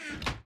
Ah.